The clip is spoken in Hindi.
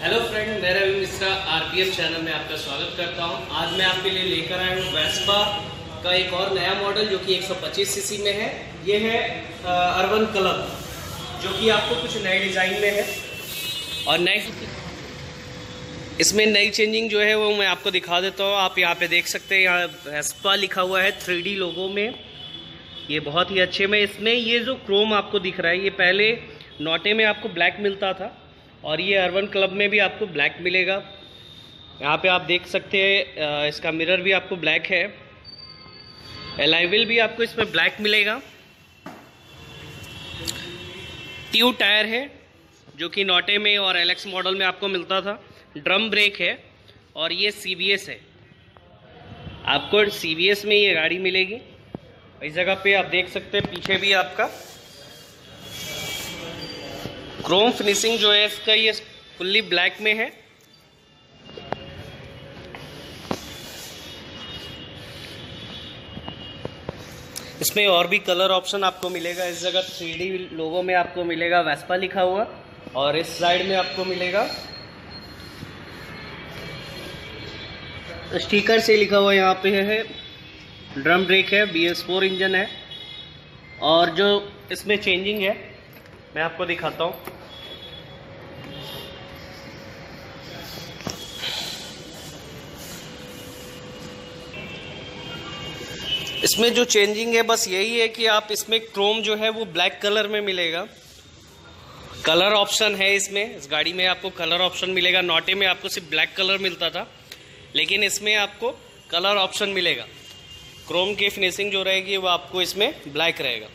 हेलो फ्रेंड मैं रवि मिश्रा आरपीएम चैनल में आपका स्वागत करता हूँ। आज मैं आपके लिए लेकर आया हूँ वेस्पा का एक और नया मॉडल जो कि 125 सीसी में है। ये है अर्बन क्लब जो कि आपको कुछ नए डिज़ाइन में है। और नए इसमें नई चेंजिंग जो है वो मैं आपको दिखा देता हूँ। आप यहाँ पे देख सकते हैं, यहाँ वेस्पा लिखा हुआ है थ्री लोगों में। ये बहुत ही अच्छे में, इसमें ये जो क्रोम आपको दिख रहा है, ये पहले नोटे में आपको ब्लैक मिलता था। और ये अर्बन क्लब में भी आपको ब्लैक मिलेगा। यहाँ पे आप देख सकते हैं इसका मिरर भी आपको ब्लैक है। एलाइविल भी आपको इसमें ब्लैक मिलेगा। ट्यू टायर है, जो कि नोटे में और एलेक्स मॉडल में आपको मिलता था। ड्रम ब्रेक है और ये सी है। आपको सी में ये गाड़ी मिलेगी। इस जगह पे आप देख सकते हैं, पीछे भी आपका क्रोम फिनिशिंग जो है इसका ये फुल्ली ब्लैक में है। इसमें और भी कलर ऑप्शन आपको मिलेगा। इस जगह थ्री लोगों में आपको मिलेगा वेस्पा लिखा हुआ और इस साइड में आपको मिलेगा। स्टिकर से लिखा हुआ यहाँ पे है। ड्रम ब्रेक है, बी एस फोर इंजन है। और जो इसमें चेंजिंग है, मैं आपको दिखाता हूँ। इसमें जो चेंजिंग है, बस यही है कि आप इसमें क्रोम जो है, वो ब्लैक कलर में मिलेगा। कलर ऑप्शन है इसमें। इस गाड़ी में आपको कलर ऑप्शन मिलेगा। नोटे में आपको सिर्फ़ ब्लैक कलर मिलता था, लेकिन इसमें आपको कलर ऑप्शन मिलेगा। क्रोम की फिनिशिंग जो रहेगी, वो आपको इसमें ब्लैक रहेगा।